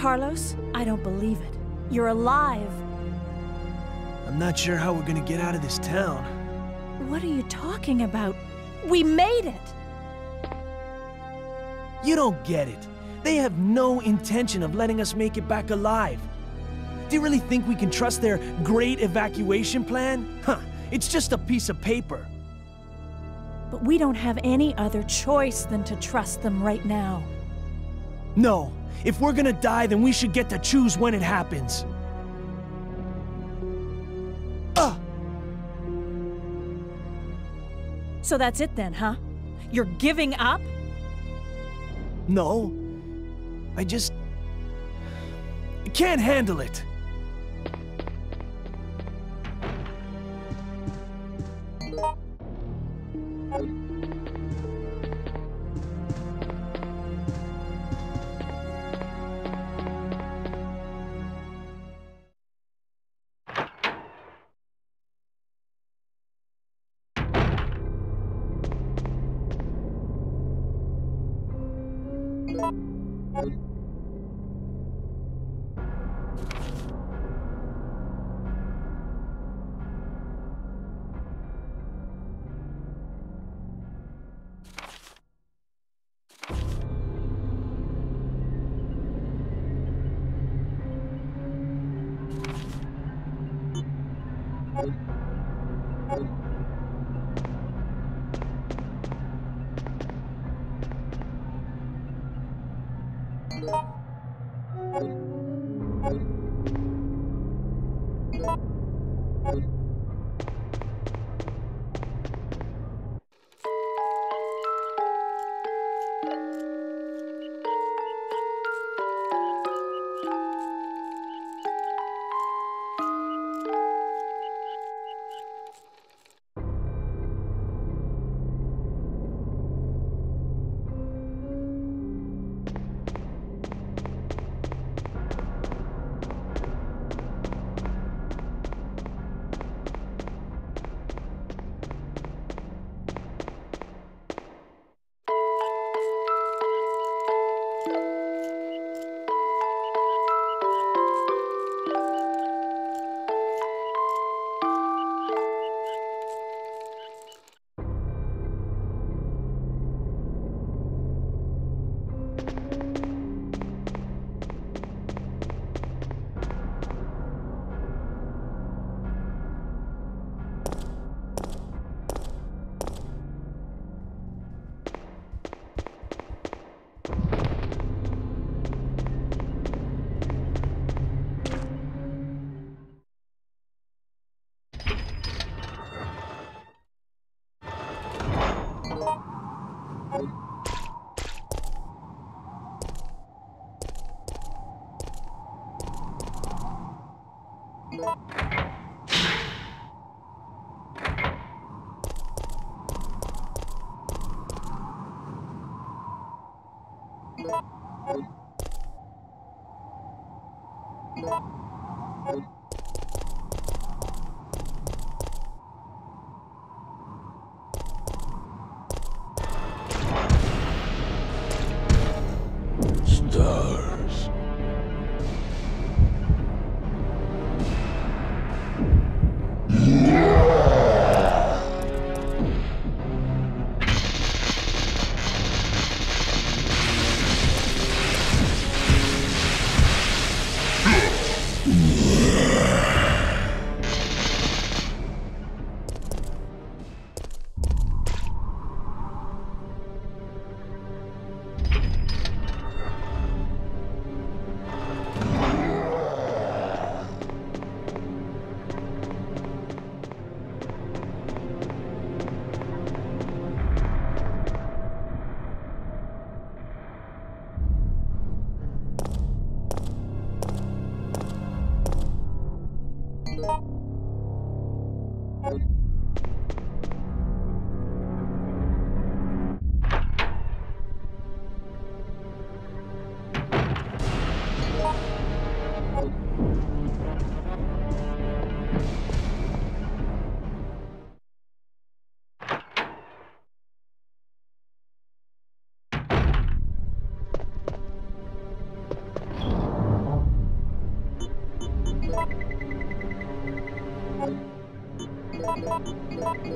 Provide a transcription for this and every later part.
Carlos, I don't believe it. You're alive. I'm not sure how we're gonna get out of this town. What are you talking about? We made it! You don't get it. They have no intention of letting us make it back alive. Do you really think we can trust their great evacuation plan? Huh, it's just a piece of paper. But we don't have any other choice than to trust them right now. No, if we're gonna die, then we should get to choose when it happens. Ugh! So that's it then, huh? You're giving up? No. I just... I can't handle it.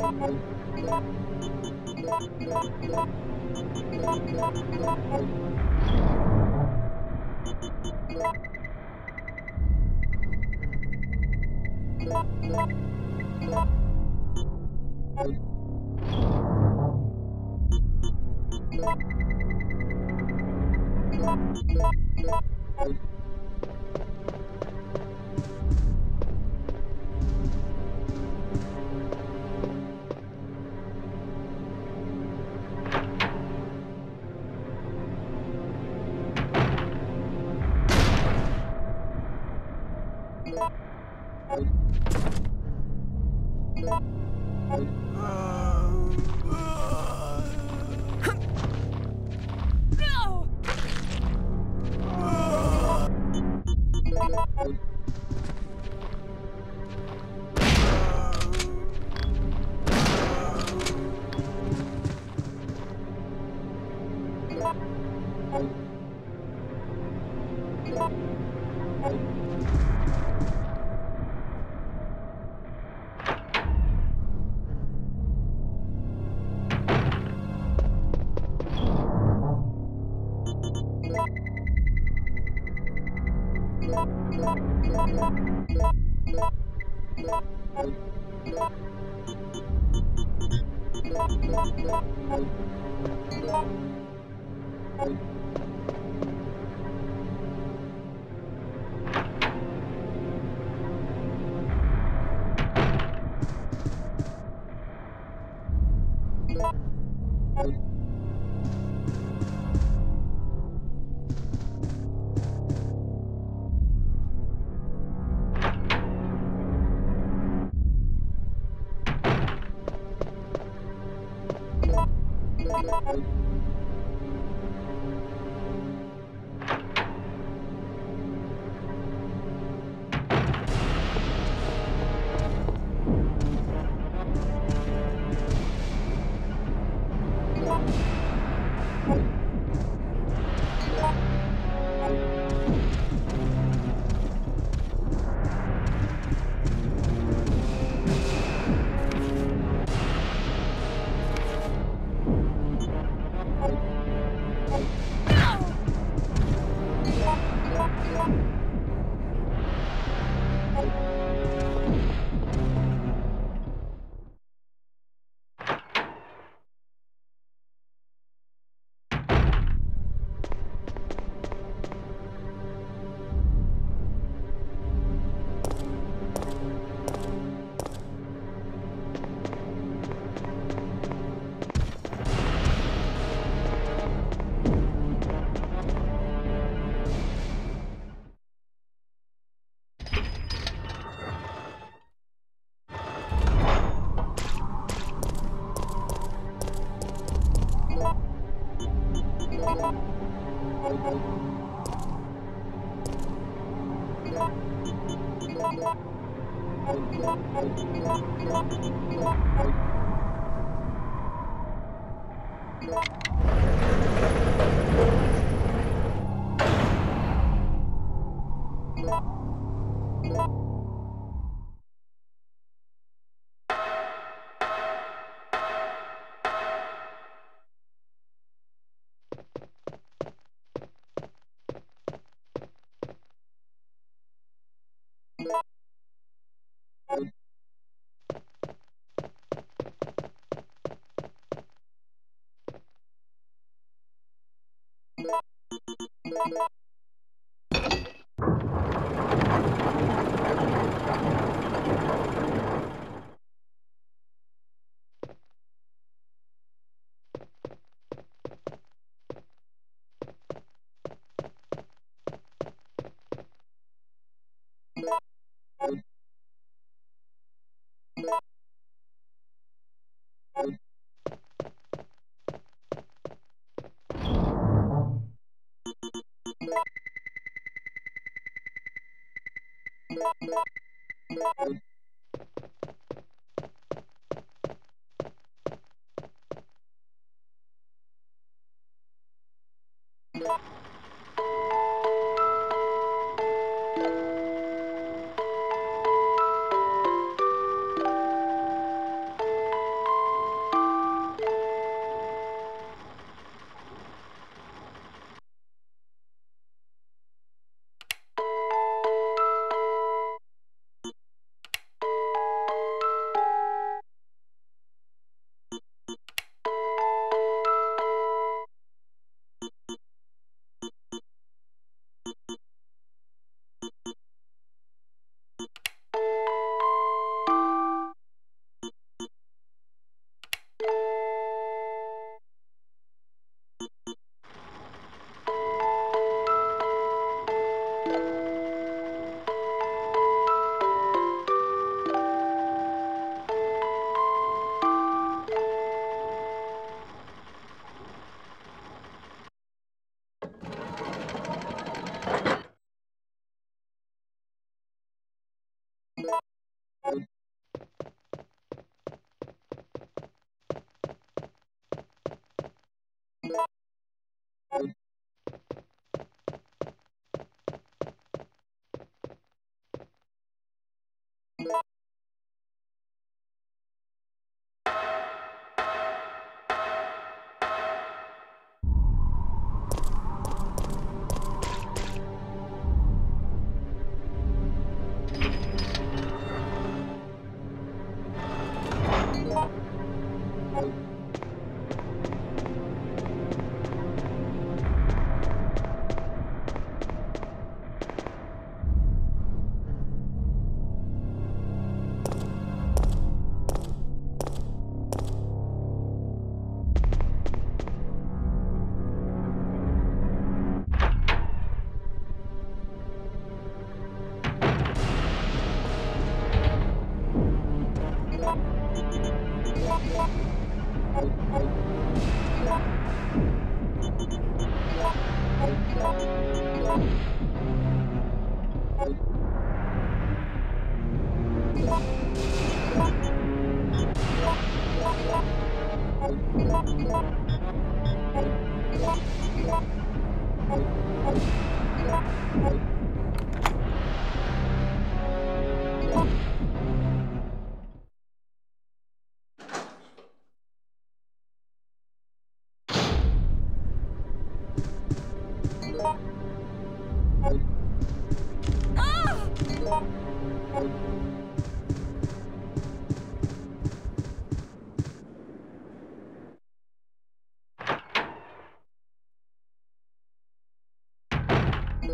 No!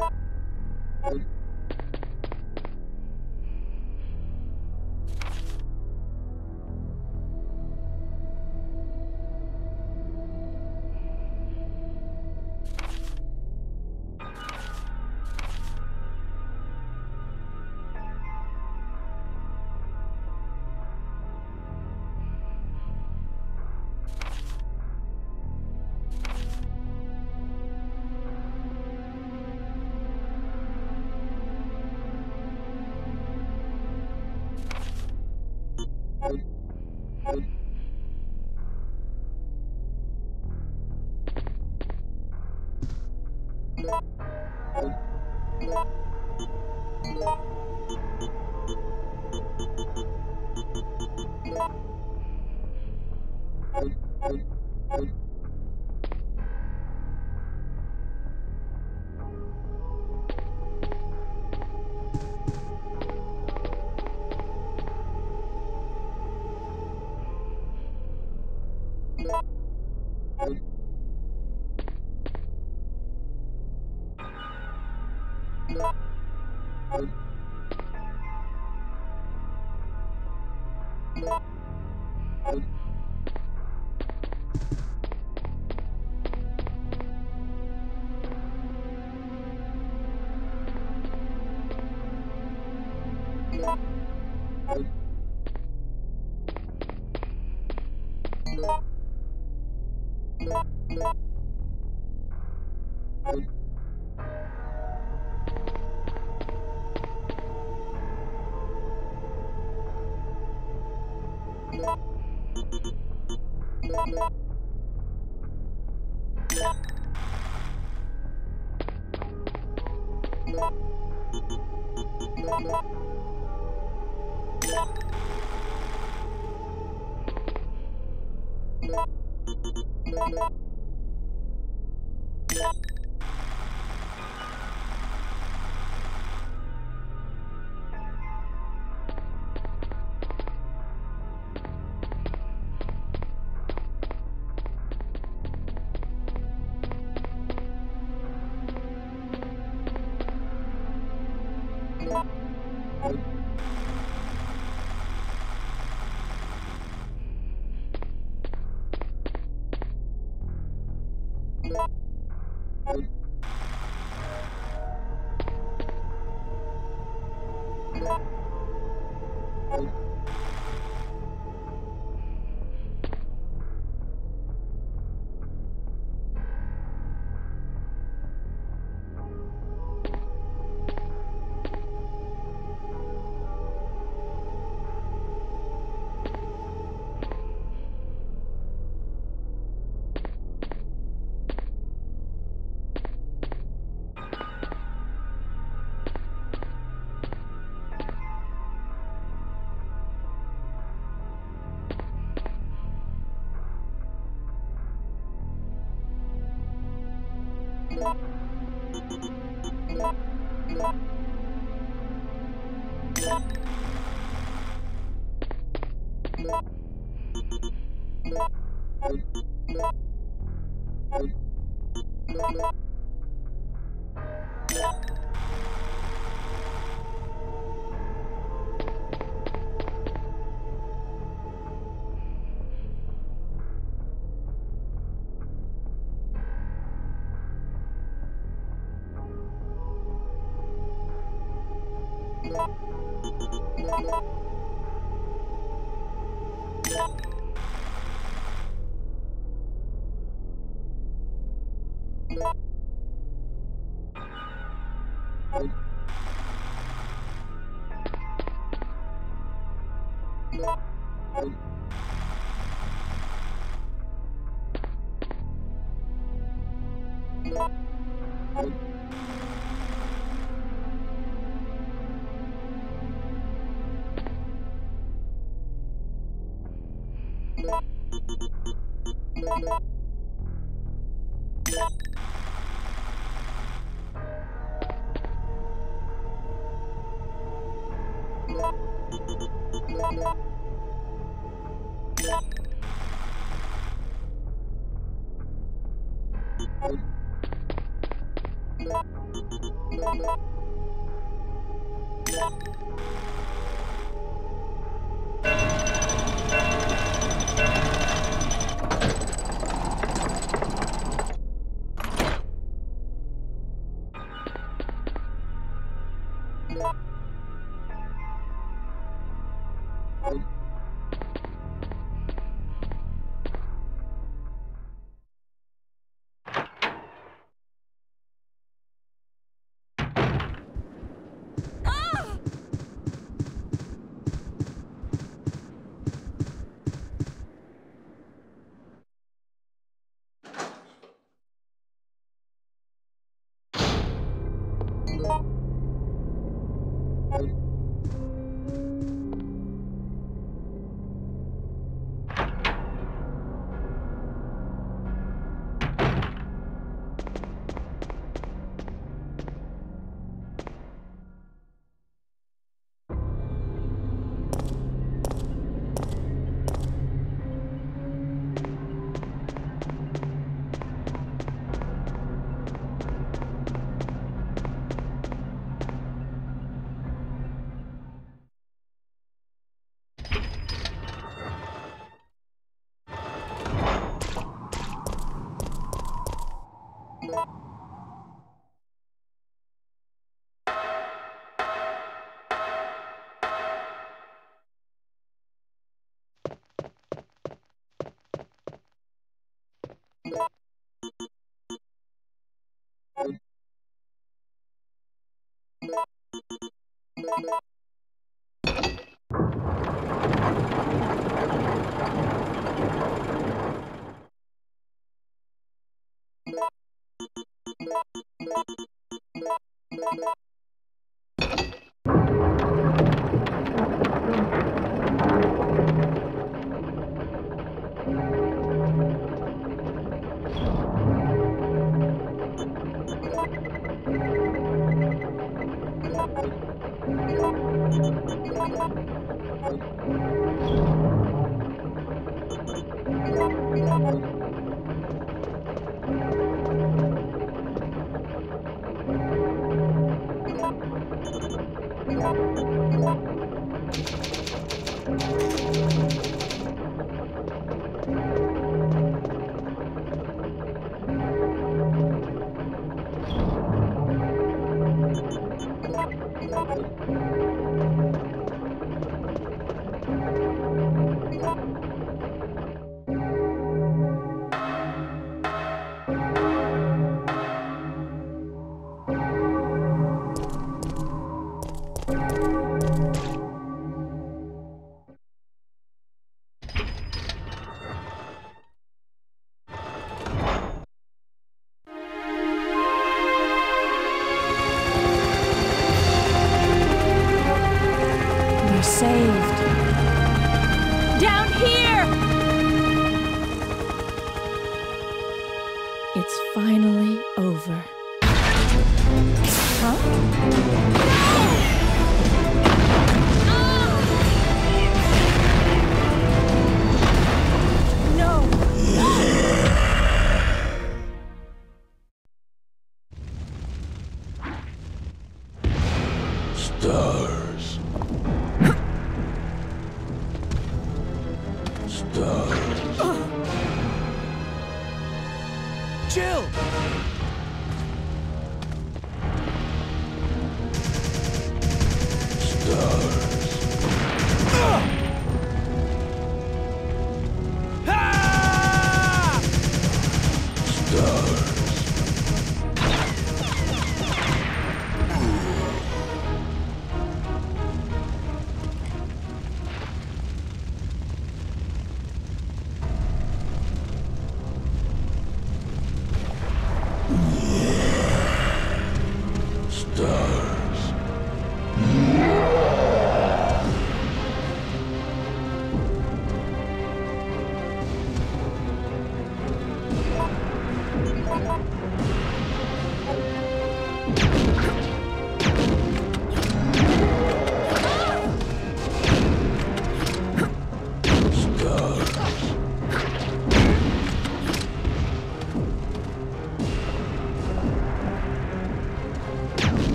you. Thank you. you Stars.